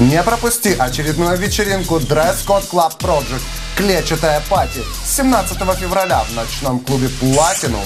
Не пропусти очередную вечеринку Dress Code Club Project «Клетчатая пати» 17 февраля в ночном клубе «Платинум».